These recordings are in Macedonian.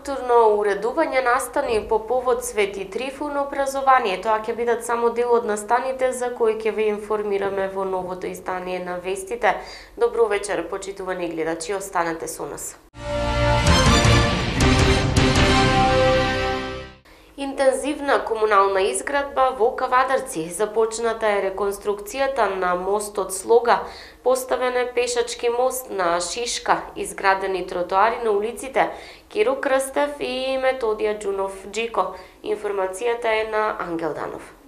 структурно уредување настани по повод Свети Трифун образование. Тоа ќе бидат само дел од настаните за кои ќе ве информираме во новото издание на вестите. Добро вечер, почитувани гледачи, останете со нас. Интензивна комунална изградба во Кавадарци. Започната е реконструкцијата на мостот Слога, поставен е пешачки мост на Шишка, изградени тротоари на улиците Киро Крстев и Методија Джунов Джико. Информацијата е на Ангел Данов.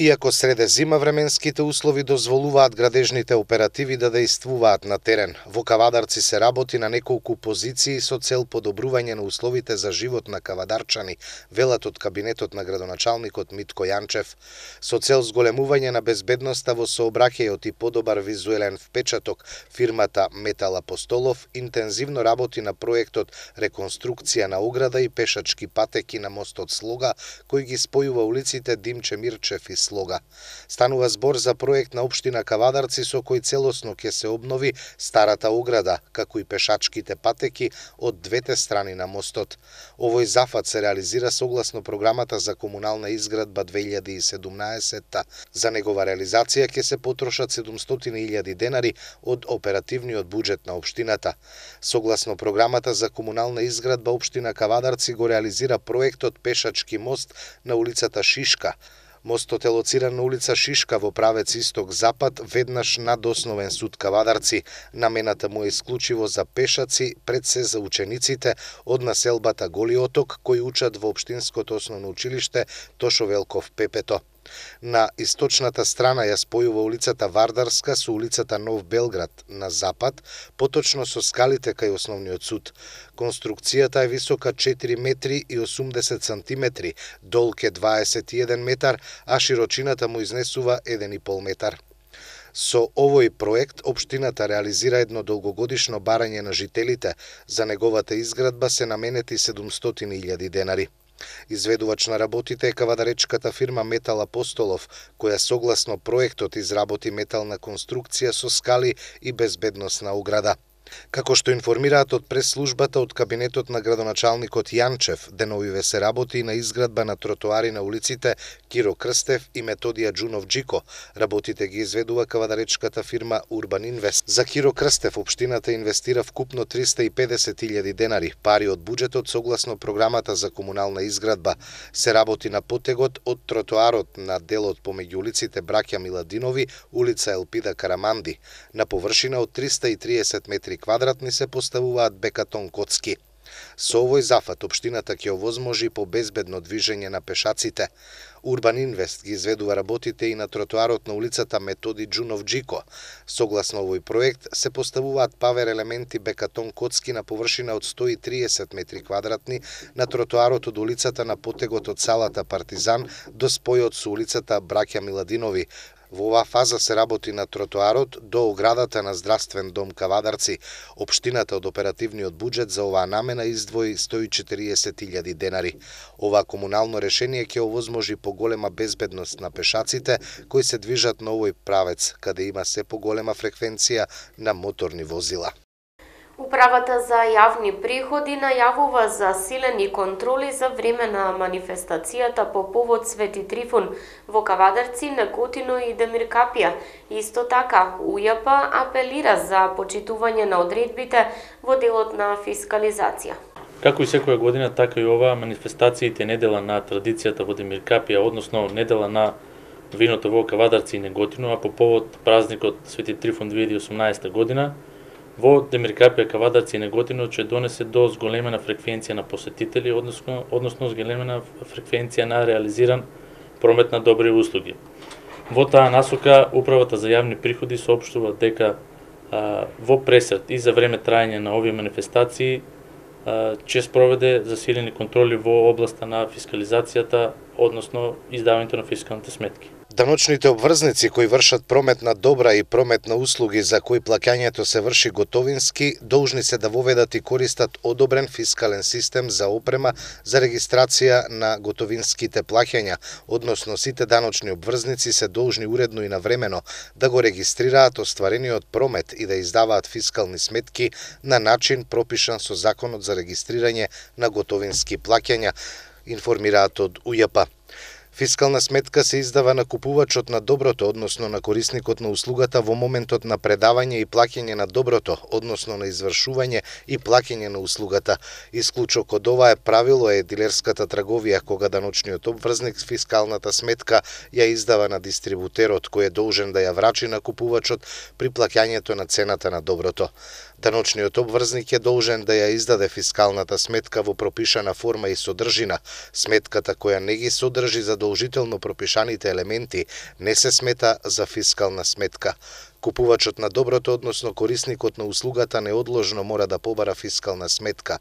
Иако среде зима временските услови дозволуваат градежните оперативи да действуваат на терен, во Кавадарци се работи на неколку позиции со цел подобрување на условите за живот на кавадарчани, велат од кабинетот на градоначалникот Митко Јанчев. Со цел зголемување на безбедноста во сообраќајот и подобар визуелен впечаток, фирмата Метал Апостолов интензивно работи на проектот реконструкција на ограда и пешачки патеки на мостот Слога, кој ги спојува улиците Димче Мирчев и слога. Станува збор за проект на Обштина Кавадарци со кој целосно ќе се обнови старата ограда, како и пешачките патеки од двете страни на мостот. Овој зафат се реализира согласно програмата за комунална изградба 2017 За негова реализација ќе се потрошат 700.000 денари од оперативниот буџет на општината. Согласно програмата за комунална изградба Обштина Кавадарци го реализира проектот Пешачки мост на улицата Шишка, Мостот е лоциран на улица Шишка во правец исток-запад, веднаш над основен суд Кавадарци. Намената му е исклучиво за пешаци, пред се за учениците од населбата Голиоток кои учат во Обштинското основно училиште Тошо Велков Пепето. На источната страна ја спојува улицата Вардарска со улицата Нов Белград на запад, поточно со скалите кај основниот суд. Конструкцијата е висока 4 метри и 80 сантиметри, долг е 21 метар, а широчината му изнесува 1,5 метар. Со овој проект, Обштината реализира едно долгогодишно барање на жителите. За неговата изградба се наменети 700.000 денари. Изведувач на работите е кавадаречката фирма Метал Апостолов, која согласно проектот изработи метална конструкција со скали и безбедносна ограда. Како што информираат од прес-службата од кабинетот на градоначалникот Јанчев, деновиве се работи на изградба на тротоари на улиците Киро Крстев и Методија Джунов Джико. Работите ги изведува кавадаречката фирма Урбан Инвест. За Киро Крстев општината инвестира вкупно 350.000 денари, пари од буџетот согласно програмата за комунална изградба. Се работи на потегот од тротоарот на делот помеѓу улиците Браќа Миладинови, улица Елпида Караманди, на површина од 330 метри квадратни се поставуваат бекатон коцки. Со овој зафат, општината ќе овозможи по безбедно движење на пешаците. Урбан Инвест ги изведува работите и на тротоарот на улицата Методи Джунов Джико. Согласно овој проект се поставуваат павер елементи бекатон коцки на површина од 130 метри квадратни на тротоарот од улицата на потегот од салата Партизан до спојот со улицата Браќа Миладинови, Во оваа фаза се работи на тротоарот до оградата на здравствен дом Кавадарци. Обштината од оперативниот буџет за оваа намена издвои 140.000 денари. Ова комунално решение ќе овозможи поголема безбедност на пешаците кои се движат на овој правец, каде има се поголема фреквенција на моторни возила. Управата за јавни приходи најавува за силени контроли за време на манифестацијата по повод Свети Трифун во Кавадарци, Накотино и Демиркапија. Исто така, УЈП апелира за почитување на одредбите во делот на фискализација. Како и секоја година, така и ова манифестациите недела на традицијата во Демиркапија, односно недела на виното во Кавадарци и Неготино, а по повод празникот Свети Трифун 2018 година, во Демиркапија Кавадарци Неготино че донесе до зголемена фреквенција на посетители, односно, односно зголемена фреквенција на реализиран промет на добри услуги. Во таа насока, Управата за јавни приходи соопштува дека а, во пресрет и за време трајање на овие манифестации а, че спроведе засилени контроли во областа на фискализацијата, односно издавањето на фискалните сметки. Даночните обврзници кои вршат промет на добра и промет на услуги за кои плаќањето се врши готовински, должни се да воведат и користат одобрен фискален систем за опрема за регистрација на готовинските плаќања, односно сите даночни обврзници се должни уредно и навремено да го регистрираат остварениот промет и да издаваат фискални сметки на начин пропишан со Законот за регистрирање на готовински плаќања, информираат од УЈП. Фискална сметка се издава на купувачот на доброто, односно на корисникот на услугата во моментот на предавање и плаќање на доброто, односно на извршување и плаќање на услугата. Исклучок од ова е правило е дилерската трговија кога даночниот обврзник фискалната сметка ја издава на дистрибутерот кој е должен да ја врачи на купувачот при плаќањето на цената на доброто. Даночниот обврзник е должен да ја издаде фискалната сметка во пропишана форма и содржина. Сметката која не ги содржи задолжително пропишаните елементи не се смета за фискална сметка. Купувачот на доброто, односно корисникот на услугата, неодложно мора да побара фискална сметка.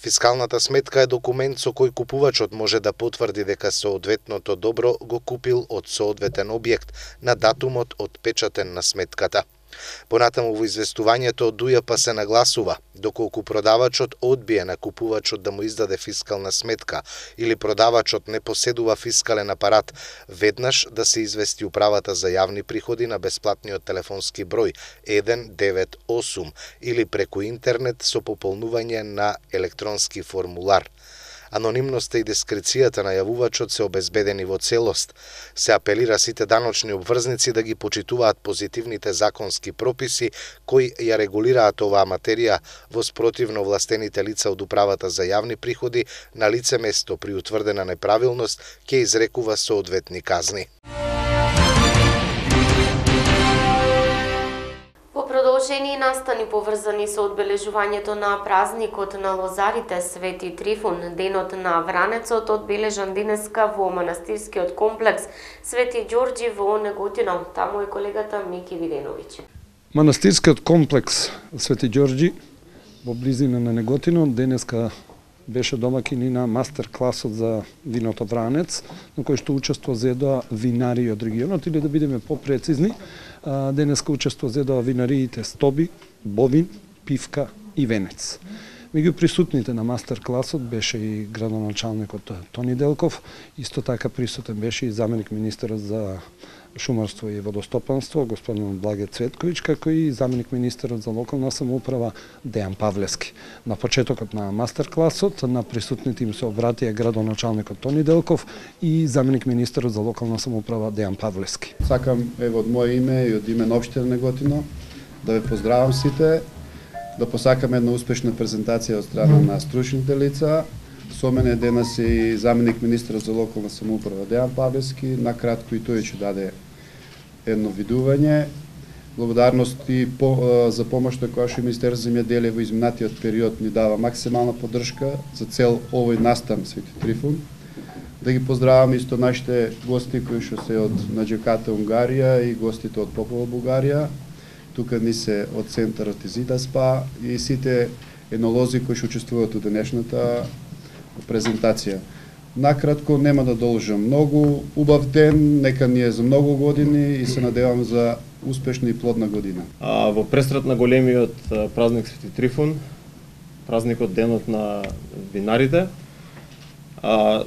Фискалната сметка е документ со кој купувачот може да потврди дека соодветното добро го купил од соодветен објект на датумот од печатен на сметката. Понатаму во известувањето дуја, па се нагласува, доколку продавачот одбие на купувачот да му издаде фискална сметка или продавачот не поседува фискален апарат, веднаш да се извести управата за јавни приходи на бесплатниот телефонски број 198 или преку интернет со пополнување на електронски формулар. Анонимноста и дискрецијата на јавувачот се обезбедени во целост. Се апелира сите даночни обврзници да ги почитуваат позитивните законски прописи кои ја регулираат оваа материја во спротивно властените лица од управата за јавни приходи на лице место при утврдена неправилност ќе изрекува соодветни казни. Продолжени настани поврзани со одбележувањето на празникот на лозарите Свети Трифун, денот на Вранецот одбележан денеска во манастирскиот комплекс Свети Ѓорѓи во Неготино. Таму е колегата Мики Виденовиќ. Манастирскиот комплекс Свети Ѓорѓи во близина на Неготино денеска беше домакини на мастер класот за виното Вранец, на кој што учество зедоа винари од регионот или да бидеме попрецизни, денеска учество зедоа винариите Стоби, Бовин, Пивка и Венец. Меѓу присутните на мастер класот беше и градоначалникот Тони Делков, исто така присутен беше и заменик министерот за шумарство и водостопанство, господин Благе Цветковиќ, како и заменик министерот за локална самоуправа Дејан Павлевски. На почетокот на мастер-класот на присутните им се обратија градоначалникот Тони Делков и заменик министерот за локална самоуправа Дејан Павлевски. Сакам ево од моје име и од име на општина Неготино да ве поздравам сите, да посакам една успешна презентација од страна на стручните лица, Со мене денес и заменик министра за локална самоуправа Дејан Павлевски, накратко и тој ќе даде едно видување. Благодарности по, за помошта која што Министерство за земјаделие во изминатиот период ни дава максимална поддршка за цел овој настан Свети Трифун. Да ги поздравам исто нашите гости кои што се од Наџеката Унгарија и гостите од Попова Бугарија. Тука ни се од центарот Изида СПА и сите енолози кои што учествуваат у денешната презентација. Накратко, нема да должам многу, убав ден, нека ни е за многу години и се надевам за успешна и плодна година. А, во пресрет на големиот празник Свети Трифун, празникот денот на винарите, а,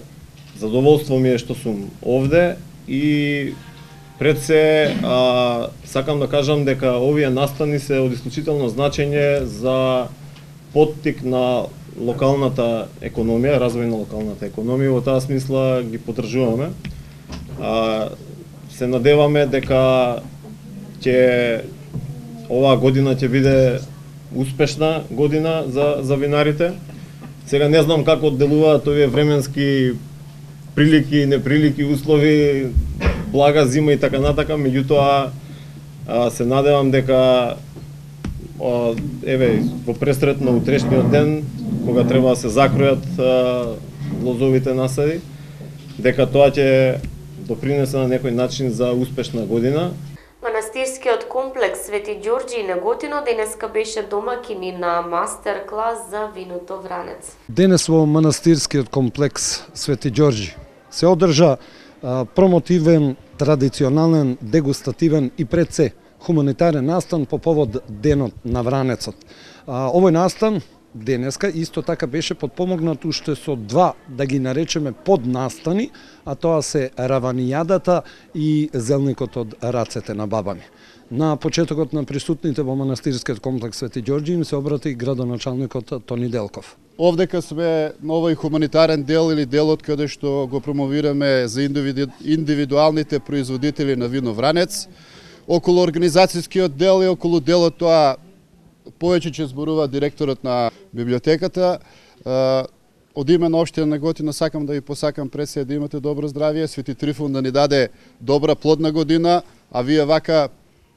задоволство ми е што сум овде и пред се а, сакам да кажам дека овие настани се од исклучително значење за поттик на локалната економија, развој на локалната економија, во таа смисла ги поддржуваме. А, се надеваме дека ќе оваа година ќе биде успешна година за, за винарите. Сега не знам како делуваат овие временски прилики и неприлики услови, блага зима и така натака, меѓутоа се надевам дека еве во пресрет на утрешниот ден кога треба да се закројат лозовите насади, дека тоа ќе допринесе на некој начин за успешна година. Манастирскиот комплекс Свети Ѓорѓи и Неготино денеска беше домакини на мастер клас за виното Вранец. Денес во манастирскиот комплекс Свети Ѓорѓи се одржа промотивен традиционален дегустативен и пред се хуманитарен настан по повод денот на Вранецот. Овој настан денеска исто така беше подпомогнат уште со два, да ги наречеме поднастани, а тоа се раванијадата и зелникот од рацете на бабами. На почетокот на присутните во манастирскиот комплекс Свети Ѓорѓи им се обрати градоначалникот Тони Делков. Овдека сме на овој хуманитарен дел или делот каде што го промовираме за индивидуалните производители на вино Вранец. Околу организацијскиот дел и околу делот тоа повеќе ќе зборува директорот на библиотеката. Од име на општина на Готина сакам да ви посакам пред се да имате добро здравје, Свети Трифун да ни даде добра плодна година, а вие вака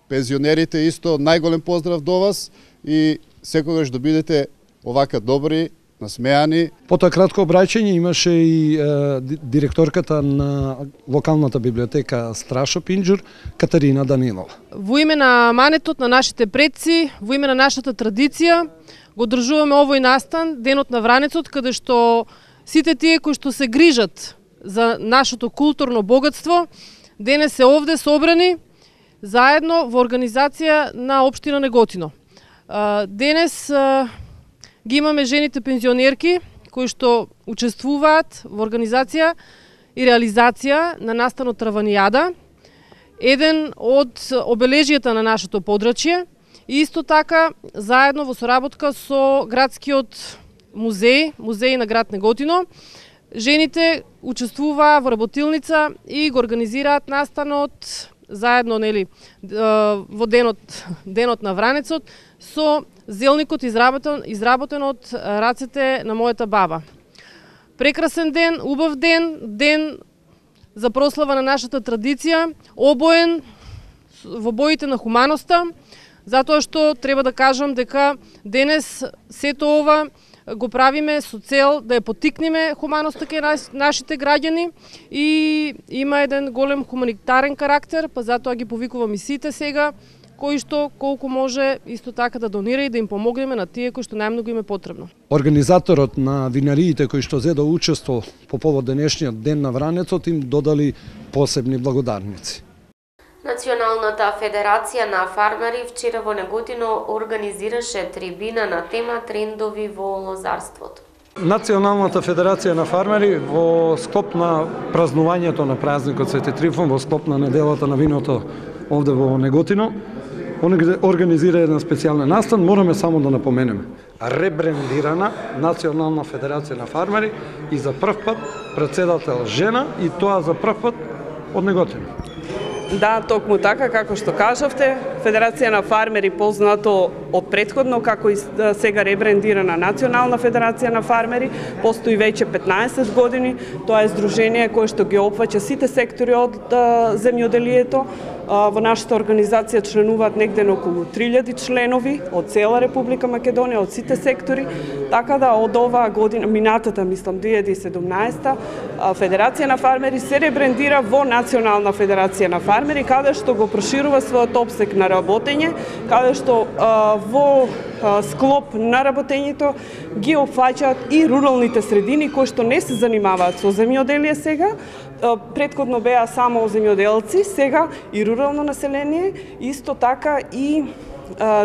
пензионерите исто најголем поздрав до вас и секогаш да бидете овака добри, насмеани. Потоа кратко обраќање имаше и е, директорката на локалната библиотека Страшо Пинџур, Катерина Данилова. Во име на манетот на нашите предци, во име на нашата традиција, го одржуваме овој настан, Денот на Вранецот, каде што сите тие кои што се грижат за нашето културно богатство, денес се овде собрани заедно во организација на Обштина Неготино. Денес ги имаме жените пензионерки кои што учествуваат во организација и реализација на настанот Траванијада, еден од обележијата на нашето подрачје, и исто така заедно во соработка со градскиот музеј, музеј на град Неготино, жените учествуваа во работилница и го организираат настанот заедно нели во денот денот на Вранецот со зелникот изработен, изработен од рацете на мојата баба. Прекрасен ден, убав ден, ден за прослава на нашата традиција, обоен во боите на хуманоста, затоа што треба да кажам дека денес сето ова го правиме со цел да ја потикнеме хуманоста кај нашите граѓани и има еден голем хуманитарен карактер, па затоа ги повикувам и сите сега кои што колку може исто така да донира и да им помогнеме на тие кои што најмногу им е потребно. Организаторот на винариите кои што зеда учество по повод денешниот ден на Вранецот им додали посебни благодарници. Националната федерација на фармери вчера во Неготино организираше трибина на тема трендови во лозарството. Националната федерација на фармери во склоп на празнувањето на празникот Свети Трифон, во склоп на неделата на виното овде во Неготино, организира еден специјален настан, мораме само да напоменеме. Ребрендирана Национална федерација на фармери и за прв пат председател жена и тоа за прв пат од Неготино. Да, токму така, како што кажавте, Федерација на фармери познато од предходно, како и сега ребрендирана Национална Федерација на фармери, постои веќе 15 години. Тоа е здружение кое што ги опфаќа сите сектори од земјоделието, Во нашата организација членуваат негде на околу 3000 членови од цела Република Македонија, од сите сектори, така да од оваа година, минатата, мислам, 2017 Федерација на фармери се ребрендира во Национална Федерација на фармери, каде што го проширува својот обсек на работење, каде што во склоп на работењето ги опфаќаат и руралните средини кои што не се занимаваат со земјоделие сега, предходно беа само земјоделци, сега и рурално население, исто така и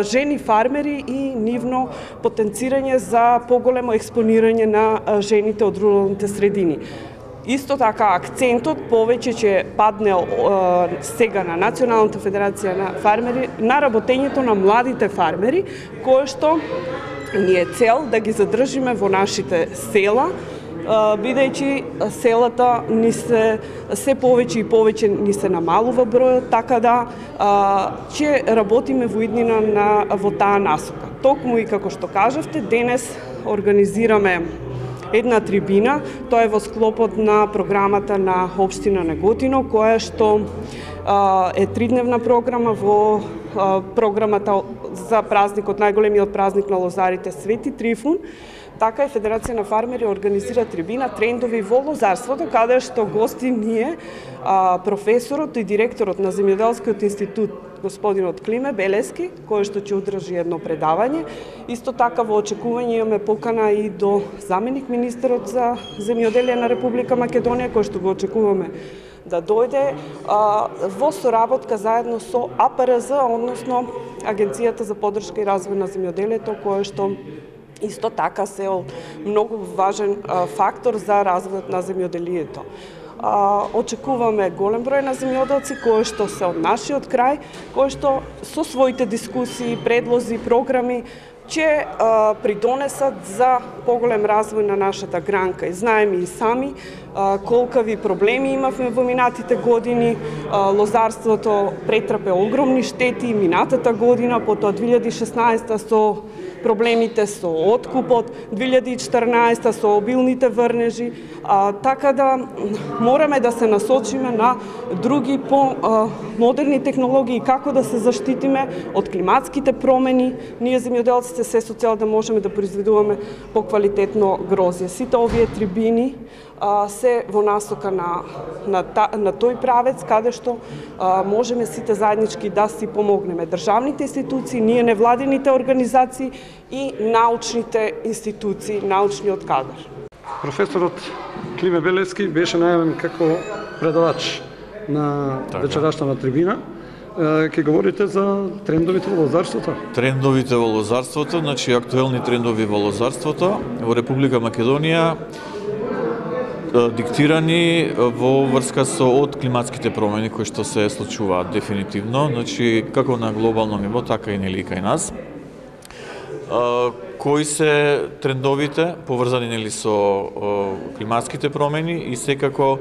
жени фармери и нивно потенцирање за поголемо експонирање на жените од руралните средини. Исто така акцентот повеќе ќе падне е, сега на Националната федерација на фармери на работењето на младите фармери, кое што ни е цел да ги задржиме во нашите села, бидејќи селата ни се се повеќе и повеќе ни се намалува бројот, така да ќе работиме во иднина на во таа насока. Токму и како што кажавте, денес организираме една трибина, тоа е во склопот на програмата на Обштина Неготино, која што е тридневна програма во програмата за празникот, најголемиот празник на лозарите Свети Трифун, така и Федерација на фармери организира трибина трендови во лозарството, каде што гости ние а, професорот и директорот на Земјоделскиот институт господинот Климе Белески, кој што ќе одржи едно предавање. Исто така во очекување имаме покана и до заменик министерот за земјоделие на Република Македонија, кој што го очекуваме да дојде а, во соработка заедно со АПРЗ, односно Агенцијата за поддршка и развој на земјоделието, која што исто така се многу важен фактор за развојот на земјоделието очекуваме голем број на земјоделци кои што се од нашиот крај, кои што со своите дискусии, предлози, програми ќе а, придонесат за поголем развој на нашата гранка. И знаеме и сами а, колкави проблеми имавме во минатите години. А, лозарството претрпе огромни штети минатата година, потоа 2016 со проблемите со откупот, 2014 со обилните врнежи, а, така да мораме да се насочиме на други по а, модерни технологии како да се заштитиме од климатските промени. Ние земјоделците се со цел да можеме да произведуваме поквалитетно грозје. Сите овие трибини а, се во насока на, на, та, на тој правец каде што а, можеме сите заеднички да си помогнеме. Државните институции, ние невладените организации и научните институции, научниот кадар. Професорот Климе Белески беше најавен како предавач на така. вечерашната трибина ќе говорите за трендовите во лозарството? Трендовите во лозарството, значи актуелни трендови во лозарството во Република Македонија диктирани во врска со од климатските промени кои што се случуваат дефинитивно, значи како на глобално ниво, така и нели кај нас. Кои се трендовите поврзани нели со климатските промени и секако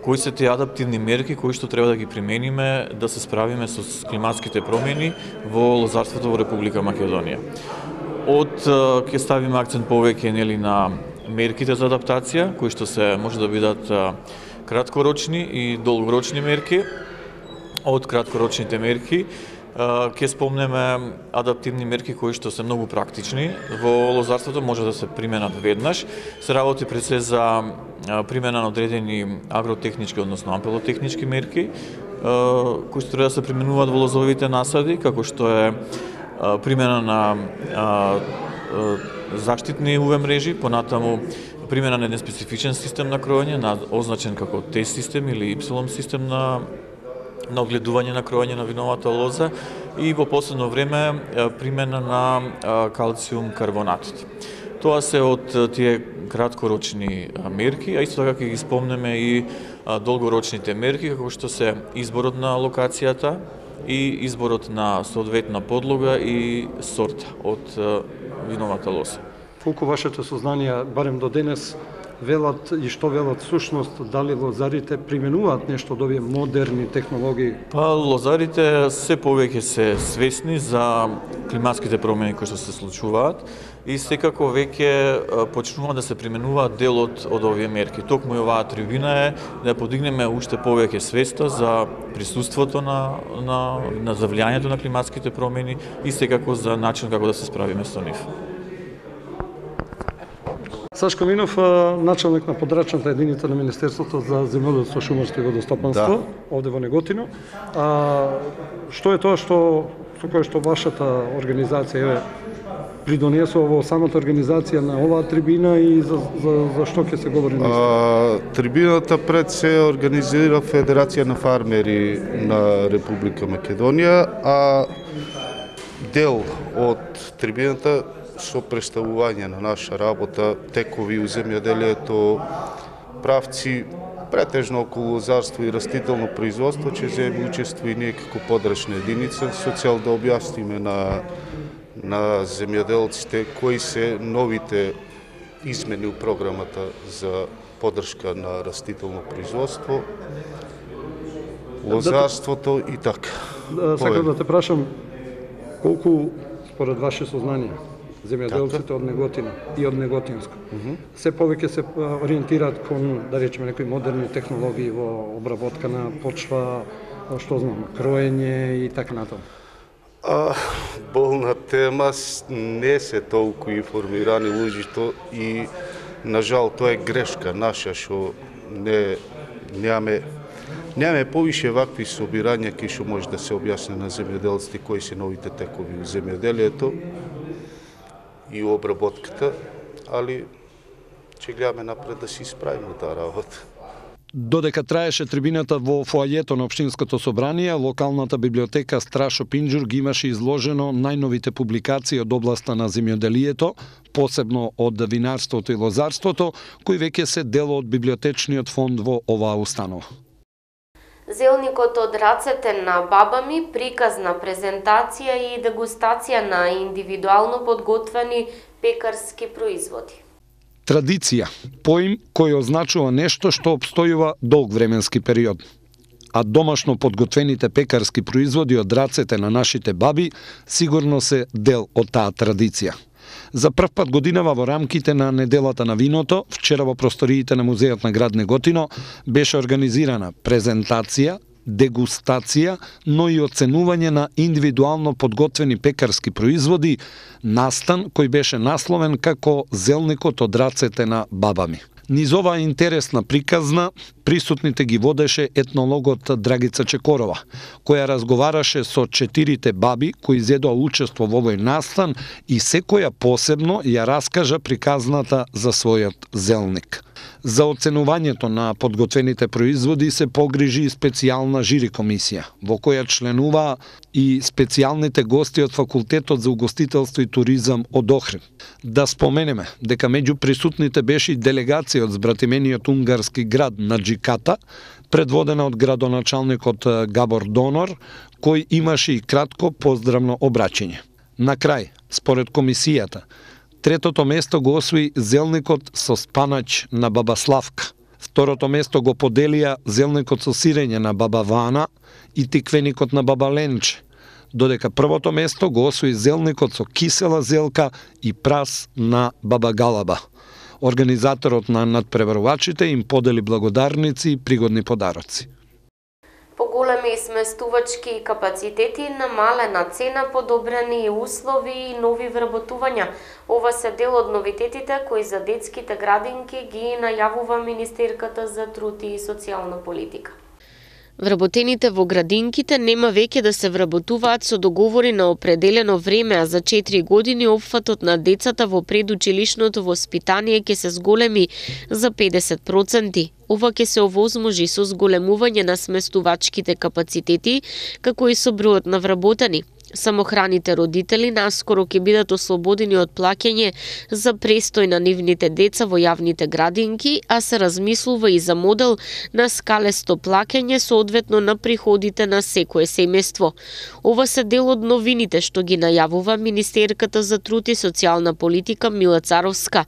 кои се тие адаптивни мерки кои што треба да ги примениме да се справиме со климатските промени во лозарството во Република Македонија. Од ќе ставиме акцент повеќе нели на мерките за адаптација, кои што се може да бидат краткорочни и долгорочни мерки. Од краткорочните мерки ќе спомнеме адаптивни мерки кои што се многу практични. Во лозарството може да се применат веднаш. Се работи пред се за примена на одредени агротехнички, односно ампелотехнички мерки, кои што треба да се применуваат во лозовите насади, како што е примена на заштитни УВ мрежи, понатаму примена на еден специфичен систем на кроење, означен како Т систем или Y систем на на огледување на кроење на виновата лоза и во последно време примена на калциум карбонатот. Тоа се од тие краткорочни мерки, а исто така ќе ги спомнеме и долгорочните мерки, како што се изборот на локацијата и изборот на соодветна подлога и сорта од виновата лоса. Колку вашето сознание, барем до денес, велат и што велат сушност, дали лозарите применуваат нешто од овие модерни технологии? Па лозарите се повеќе се свесни за климатските промени кои што се случуваат и секако веќе почнува да се применуваат делот од овие мерки. Токму и оваа трибина е да подигнеме уште повеќе свеста за присуството на, на, на завлијањето на климатските промени и секако за начин како да се справиме со нив. Сашко Минов, началник на подрачната единица на Министерството за земјоделство, шумарство и водостопанство, да. овде во Неготино. А, што е тоа што со кое што вашата организација е придонесува во самата организација на оваа трибина и за, за, за што ќе се говори а, Трибината пред се организира Федерација на фармери на Република Македонија, а дел од трибината со представување на наша работа, текови у земјоделието, правци, претежно околу лозарство и растително производство, ќе земе учество и ние како подрачна единица со цел да објасниме на на земјоделците кои се новите измени у програмата за поддршка на растително производство, лозарството и така. Да, да, Сакам да те прашам колку според ваше сознание земјоделците од Неготина и од Неготинско. Mm -hmm. Се повеќе се ориентираат кон, да речеме, некои модерни технологии во обработка на почва, што знам, кроење и така натаму. А, болна тема, не се толку информирани луѓето и на жал тоа е грешка наша што не немаме немаме повише вакви собирања кои што може да се објасне на земјоделците кои се новите текови у земјоделието и обработката, али ќе гледаме напред да се исправиме таа работа. Додека траеше трибината во фоајето на Обштинското собрание, локалната библиотека Страшо Пинџур ги имаше изложено најновите публикации од областа на земјоделието, посебно од винарството и лозарството, кои веќе се дел од библиотечниот фонд во оваа установа. Зелникот од рацете на баба ми, приказна презентација и дегустација на индивидуално подготвени пекарски производи. Традиција, поим кој означува нешто што обстојува долг временски период. А домашно подготвените пекарски производи од рацете на нашите баби сигурно се дел од таа традиција. За прв пат годинава во рамките на неделата на виното, вчера во просториите на музејот на град Неготино беше организирана презентација, дегустација, но и оценување на индивидуално подготвени пекарски производи, настан кој беше насловен како Зелникот од рацете на баба ми. Низ оваа интересна приказна, присутните ги водеше етнологот Драгица Чекорова, која разговараше со четирите баби кои зедоа учество во овој настан и секоја посебно ја раскажа приказната за својот зелник. За оценувањето на подготвените производи се погрижи и специјална жири комисија, во која членува и специјалните гости од Факултетот за угостителство и туризам од Охрид. Да споменеме дека меѓу присутните беше и делегација од збратимениот унгарски град на Джиката, предводена од градоначалникот Габор Донор, кој имаше и кратко поздравно обраќање. На крај, според комисијата, Третото место го освои зелникот со спанач на баба Славка. Второто место го поделија зелникот со сирење на баба Вана и тиквеникот на баба Ленче, додека првото место го освои зелникот со кисела зелка и прас на баба Галаба. Организаторот на надпреварувачите им подели благодарници и пригодни подароци поголеми сместувачки капацитети, намалена цена, подобрени услови и нови вработувања. Ова се дел од новитетите кои за детските градинки ги најавува Министерката за труд и социјална политика. Вработените во градинките нема веќе да се вработуваат со договори на определено време, а за 4 години опфатот на децата во предучилишното воспитание ќе се зголеми за 50%. Ова ќе се овозможи со зголемување на сместувачките капацитети, како и со бројот на вработени. Самохраните родители наскоро ќе бидат ослободени од плаќање за престој на нивните деца во јавните градинки, а се размислува и за модел на скалесто плаќање соодветно на приходите на секое семејство. Ова се дел од новините што ги најавува Министерката за труд и социјална политика Мила Царовска.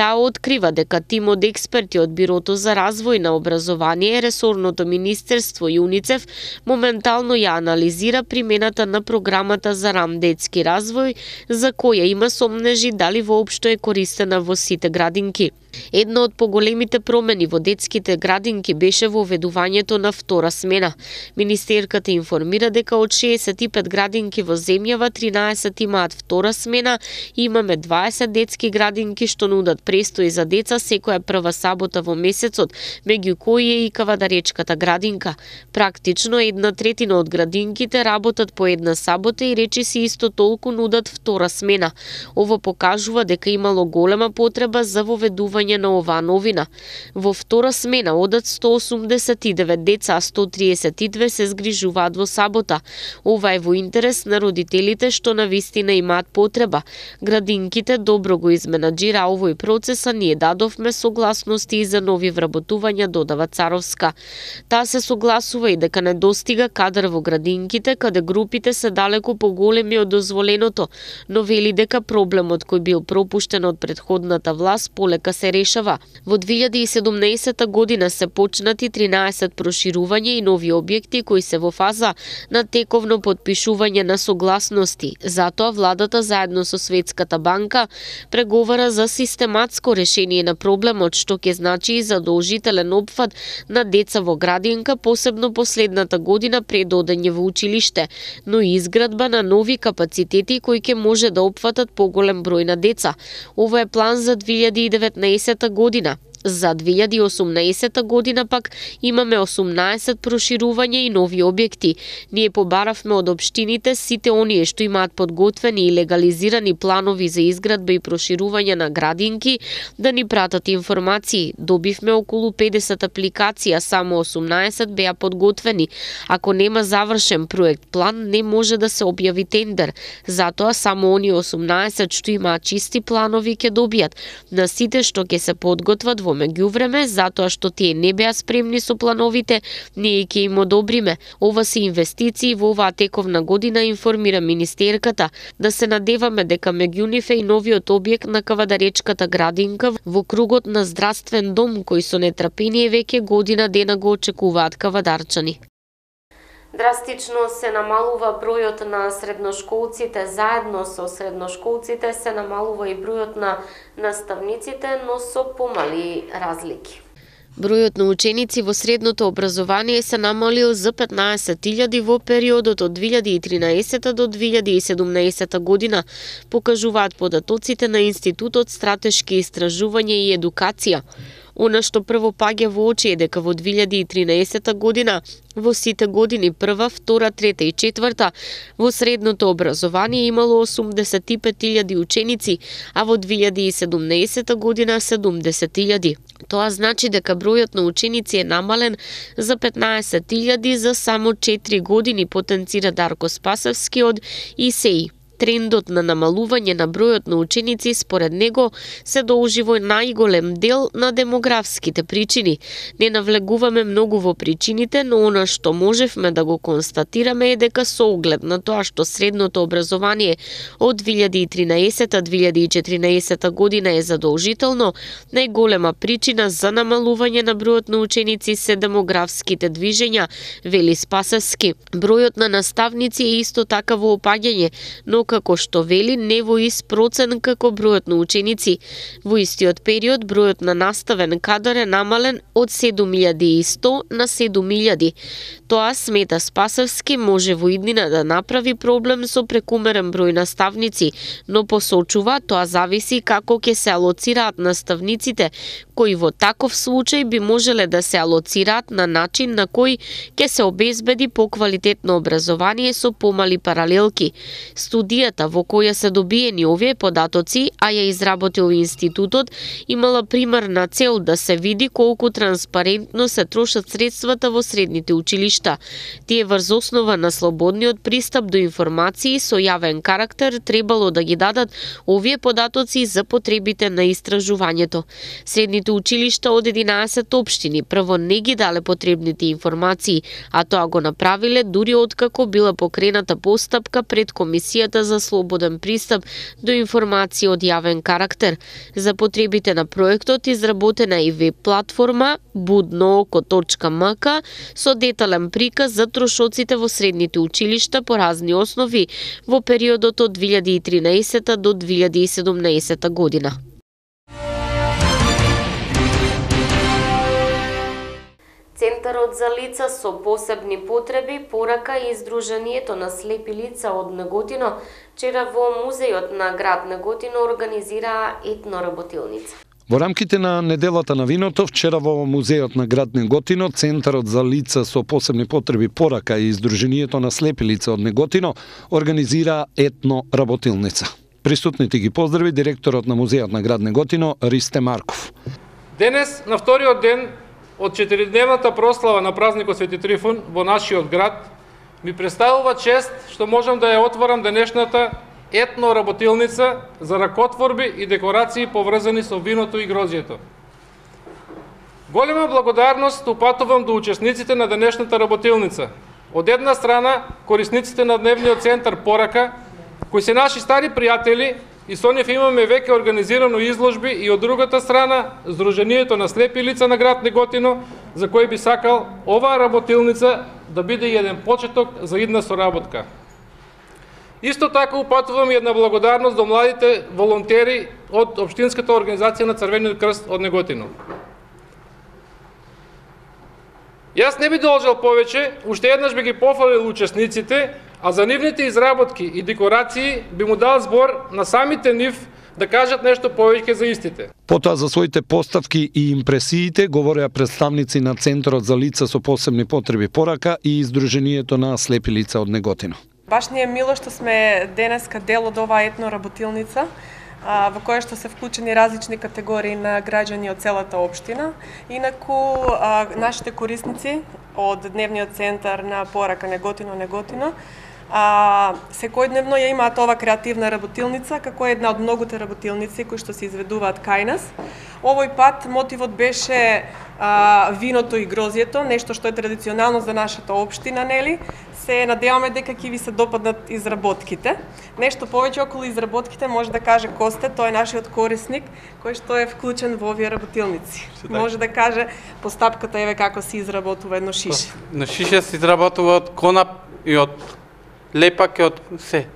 Таа открива дека тим од експерти од Бирото за развој на образование, Ресорното министерство и УНИЦЕФ моментално ја анализира примената на програмата за рам детски развој, за која има сомнежи дали воопшто е користена во сите градинки. Една од поголемите промени во детските градинки беше во ведувањето на втора смена. Министерката информира дека од 65 градинки во земјава 13 имаат втора смена и имаме 20 детски градинки што нудат престои за деца секоја прва сабота во месецот, меѓу кои е и Кавадаречката градинка. Практично една третина од градинките работат по една сабота и речиси исто толку нудат втора смена. Ово покажува дека имало голема потреба за воведување објавување на оваа новина. Во втора смена одат 189 деца, а 132 се згрижуваат во сабота. Ова е во интерес на родителите што на вистина имаат потреба. Градинките добро го изменаджира овој процес, а ние дадовме согласности и за нови вработувања, додава Царовска. Таа се согласува и дека не достига кадар во градинките, каде групите се далеку поголеми од дозволеното, но вели дека проблемот кој бил пропуштен од предходната власт полека се решава. Во 2017 година се почнати 13 проширување и нови објекти кои се во фаза на тековно подпишување на согласности. Затоа владата заедно со Светската банка преговара за систематско решение на проблемот што ќе значи и задолжителен опфат на деца во градинка, посебно последната година пред одење во училиште, но и изградба на нови капацитети кои ќе може да опфатат поголем број на деца. Ова е план за 2019 2010 година. За 2018 година пак имаме 18 проширување и нови објекти. Ние побаравме од општините сите оние што имаат подготвени и легализирани планови за изградба и проширување на градинки да ни пратат информации. Добивме околу 50 апликации, а само 18 беа подготвени. Ако нема завршен проект план, не може да се објави тендер. Затоа само оние 18 што имаат чисти планови ќе добијат. На сите што ќе се подготват во меѓувреме, затоа што тие не беа спремни со плановите, ние ќе им одобриме. Ова се инвестиции во оваа тековна година, информира министерката. Да се надеваме дека меѓу нив е и новиот објект на Кавадаречката градинка во кругот на здравствен дом кој со нетрпение веќе година дена го очекуваат кавадарчани. Драстично се намалува бројот на средношколците, заедно со средношколците се намалува и бројот на наставниците, но со помали разлики. Бројот на ученици во средното образование се намалил за 15.000 во периодот од 2013 до 2017 година, покажуваат податоците на Институтот стратешки истражување и едукација. Она што прво паѓа во очи е дека во 2013 година во сите години прва, втора, трета и четврта во средното образование имало 85.000 ученици, а во 2017 година 70.000. Тоа значи дека бројот на ученици е намален за 15.000 за само 4 години, потенцира Дарко Спасовски од ИСЕИ. Трендот на намалување на бројот на ученици според него се должи во најголем дел на демографските причини. Не навлегуваме многу во причините, но она што можевме да го констатираме е дека со оглед на тоа што средното образование од 2013-2014 година е задолжително, најголема причина за намалување на бројот на ученици се демографските движења, вели Спасевски. Бројот на наставници е исто така во опаѓање, но како што вели не во ист процент како бројот на ученици. Во истиот период бројот на наставен кадар е намален од 7100 на 7000. Тоа смета Спасовски може во иднина да направи проблем со прекумерен број наставници, но посочува тоа зависи како ќе се алоцираат наставниците, кои во таков случај би можеле да се алоцираат на начин на кој ќе се обезбеди поквалитетно образование со помали паралелки. Студијата во која се добиени овие податоци, а ја изработил институтот, имала примарна цел да се види колку транспарентно се трошат средствата во средните училишта. Тие врз основа на слободниот пристап до информации со јавен карактер требало да ги дадат овие податоци за потребите на истражувањето. Средните училишта од 11 општини прво не ги дале потребните информации, а тоа го направиле дури откако била покрената постапка пред Комисијата за слободен пристап до информации од јавен карактер. За потребите на проектот изработена и веб платформа budnooko.mk со детален приказ за трошоците во средните училишта по разни основи во периодот од 2013 до 2017 година. Центарот за лица со посебни потреби порака и Издруженијето на слепи лица од Неготино вчера во музејот на град Неготино организираа етноработилница. Во рамките на неделата на виното, вчера во музејот на град Неготино, Центарот за лица со посебни потреби Порака и Издруженијето на слепи лица од Неготино организира етно работилница. Присутните ги поздрави директорот на музејот на град Неготино Ристе Марков. Денес, на вториот ден од четиридневната прослава на празникот Свети Трифун во нашиот град, ми представува чест што можам да ја отворам денешната етно работилница за ракотворби и декорации поврзани со виното и грозјето. Голема благодарност упатувам до учесниците на денешната работилница. Од една страна, корисниците на дневниот центар Порака, кои се наши стари пријатели и со нив имаме веќе организирано изложби и од другата страна Сдруженијето на слепи лица на град Неготино, за кој би сакал оваа работилница да биде еден почеток за идна соработка. Исто така упатувам и една благодарност до младите волонтери од Обштинската организација на Црвениот крст од Неготино. Јас не би должал повеќе, уште еднаш би ги пофалил учесниците, а за нивните изработки и декорации би му дал збор на самите нив да кажат нешто повеќе за истите. Потоа за своите поставки и импресиите говореа представници на Центарот за лица со посебни потреби Порака и Издруженијето на слепи лица од Неготино. Баш ни е мило што сме денеска дел од оваа етно работилница а, во која што се вклучени различни категории на граѓани од целата општина. Инаку, нашите корисници од Дневниот центар на порака Неготино Неготино а, секојдневно ја имаат ова креативна работилница, како една од многуте работилници кои што се изведуваат кај нас. Овој пат мотивот беше а, виното и грозието, нешто што е традиционално за нашата општина, нели? Се надеваме дека ќе ви се допаднат изработките. Нешто повеќе околу изработките може да каже Косте, тој е нашиот корисник кој што е вклучен во овие работилници. Може да каже постапката еве како се изработува едно шише. На шише се изработува од конап и од лепак и од се.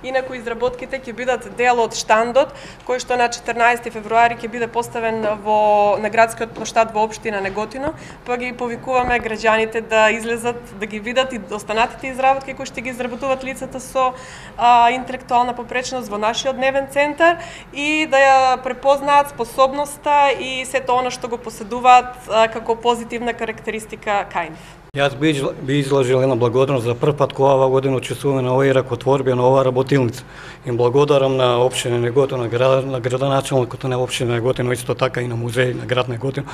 Инаку изработките ќе бидат дел од штандот кој што на 14 февруари ќе биде поставен во на градскиот плоштад во општина Неготино, па ги повикуваме граѓаните да излезат, да ги видат и да останатите изработки кои што ги изработуваат лицата со а, интелектуална попречност во нашиот дневен центар и да ја препознаат способноста и сето она што го поседуваат а, како позитивна карактеристика кај нив. Јас би, би изложил една благодарност за прв пат кога ова година учествуваме на овој ракотворби на оваа работилница. Им благодарам на општина Неготино, на, град, на градоначалникот на општина Неготино, исто така и на музеј на град Неготино,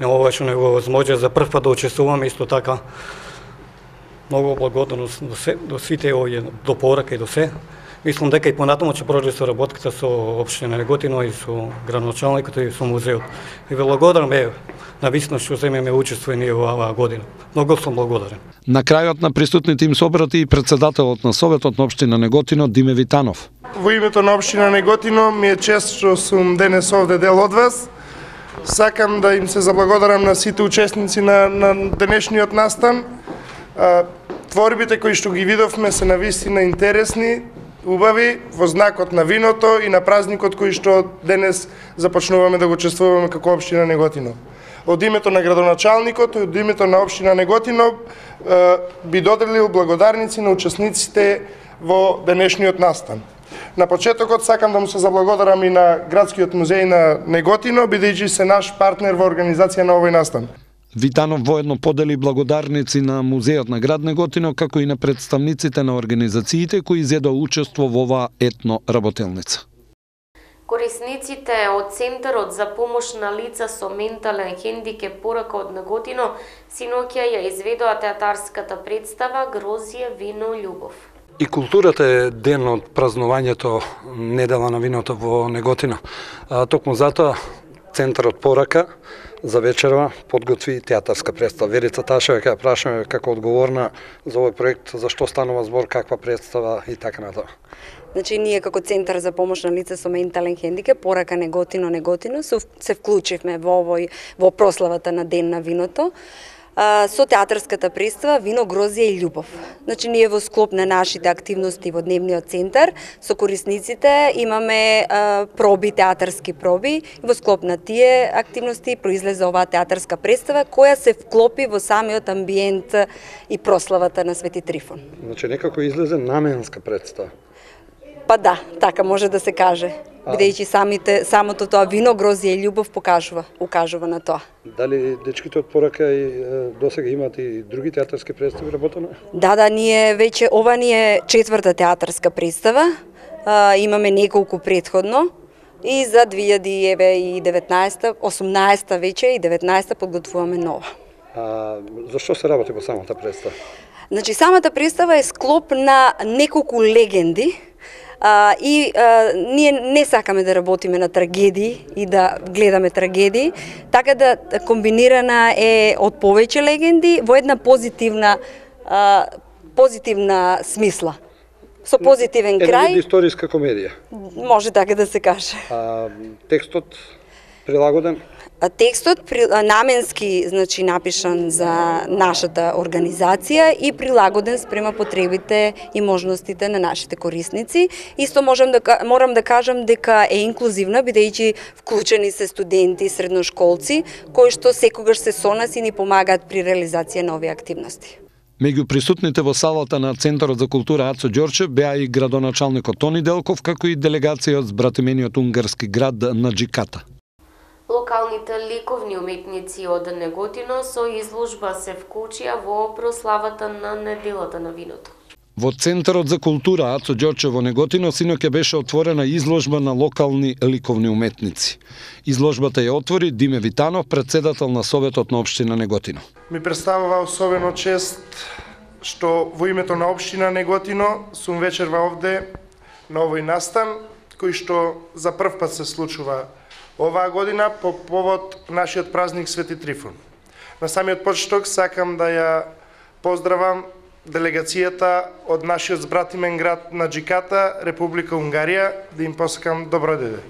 на ова што не го возможи за прв пат да учествуваме исто така. Многу благодарност до, се, до сите овие, до порака и до се. Мислам дека и понатаму ќе продолжи со работката со општина Неготино и со градоначалникот и со музеот. И ве благодарам е на висна што земеме учество ние во оваа година. Многу сум благодарен. На крајот на присутните им собрати и председателот на Советот на општина Неготино Диме Витанов. Во името на општина Неготино ми е чест што сум денес овде дел од вас. Сакам да им се заблагодарам на сите учесници на, на денешниот настан. Творбите кои што ги видовме се навистина интересни, убави во знакот на виното и на празникот кој што денес започнуваме да го чествуваме како општина Неготино од името на градоначалникот и од името на општина Неготино би доделил благодарници на учесниците во денешниот настан. На почетокот сакам да му се заблагодарам и на Градскиот музеј на Неготино, бидејќи се наш партнер во организација на овој настан. Витанов воедно подели благодарници на Музеот на град Неготино, како и на представниците на организациите кои зедо учество во оваа етно работелница. Корисниците од Центарот за помош на лица со ментален хендикеп порака од Неготино синоќа ја изведоа театарската представа Грозие, вино, љубов. И културата е ден од празнувањето недела на виното во Неготино. А, токму затоа Центарот Порака за вечерва подготви театарска представа. Верица Ташева ќе прашаме како одговорна за овој проект, за што станува збор, каква представа и така натаму. Значи, ние како Центар за помош на лица со ментален хендикеп, порака Неготино, Неготино, се вклучивме во овој, во прославата на Ден на виното со театарската представа Вино, грозија и љубов. Значи, ние во склоп на нашите активности во Дневниот центар со корисниците имаме проби, театарски проби. и Во склоп на тие активности произлезе оваа театарска представа која се вклопи во самиот амбиент и прославата на Свети Трифон. Значи, некако излезе наменска представа. Па да, така може да се каже. Бидејќи самите самото тоа вино, грозија и љубов покажува, укажува на тоа. Дали дечките од порака и досега имаат и други театарски представи работено? Да, да, ние веќе ова ни е четврта театарска представа. А, имаме неколку предходно и за 2019, 18 веќе и 19 подготвуваме нова. А зашто се работи по самата представа? Значи самата представа е склоп на неколку легенди А, и а, ние не сакаме да работиме на трагедии и да гледаме трагедии, така да комбинирана е од повеќе легенди во една позитивна а, позитивна смисла. Со позитивен крај. Една историска комедија. Може така да се каже. А, текстот прилагоден? Текстот наменски значи напишан за нашата организација и прилагоден спрема потребите и можностите на нашите корисници. Исто можам да морам да кажам дека е инклузивна бидејќи вклучени се студенти, средношколци кои што секогаш се со нас и ни помагаат при реализација на овие активности. Меѓу присутните во салата на Центарот за култура Ацо Ѓорче беа и градоначалникот Тони Делков, како и делегација од збратимениот унгарски град на Джиката. Локалните ликовни уметници од Неготино со изложба се вклучија во прославата на неделата на виното. Во Центарот за култура Ацо Ѓорче во Неготино синоќа беше отворена изложба на локални ликовни уметници. Изложбата ја отвори Диме Витанов, председател на Советот на општина Неготино. Ми представува особено чест што во името на општина Неготино сум вечерва овде на овој настан, кој што за прв пат се случува оваа година по повод нашиот празник Свети Трифон. На самиот почеток сакам да ја поздравам делегацијата од нашиот збратимен град на Джиката, Република Унгарија, да им посакам добро деде.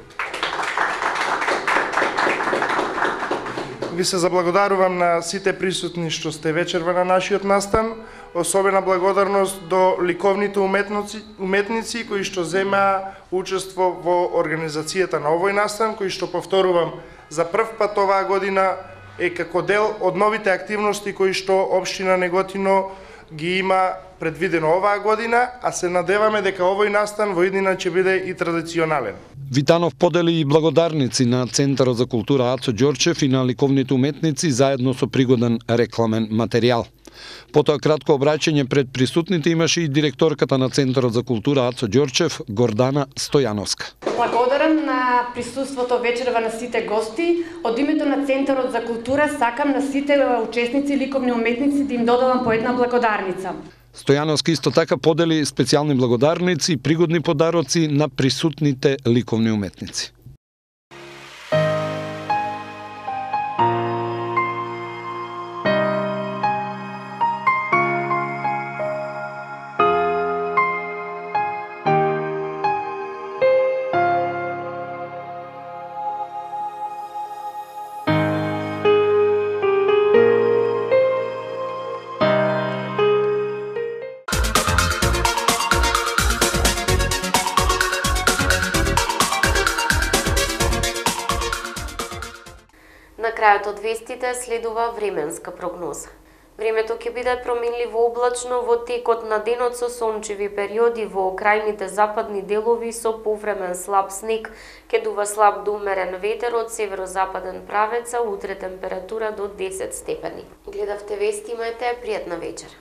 Ви се заблагодарувам на сите присутни што сте вечерва на нашиот настан, особена благодарност до ликовните уметници, уметници кои што земаа учество во организацијата на овој настан, кои што повторувам за прв пат оваа година е како дел од новите активности кои што општина Неготино ги има предвидено оваа година, а се надеваме дека овој настан во иднина ќе биде и традиционален. Витанов подели и благодарници на Центарот за култура Ацо Ѓорчев и на ликовните уметници заедно со пригоден рекламен материјал. Потоа кратко обраќање пред присутните имаше и директорката на Центарот за култура Ацо Ѓорчев, Гордана Стојановска. Благодарам на присуството вечерва на сите гости. Од името на Центарот за култура сакам на сите учесници ликовни уметници да им додадам по една благодарница. Стојановски исто така подели специјални благодарници и пригодни подароци на присутните ликовни уметници. Сите следува временска прогноза. Времето ќе биде променливо облачно во текот на денот со сончеви периоди во крајните западни делови со повремен слаб снег, ќе дува слаб до умерен ветер од северозападен правец, а утре температура до 10 степени. Гледавте вести, имајте пријатна вечер.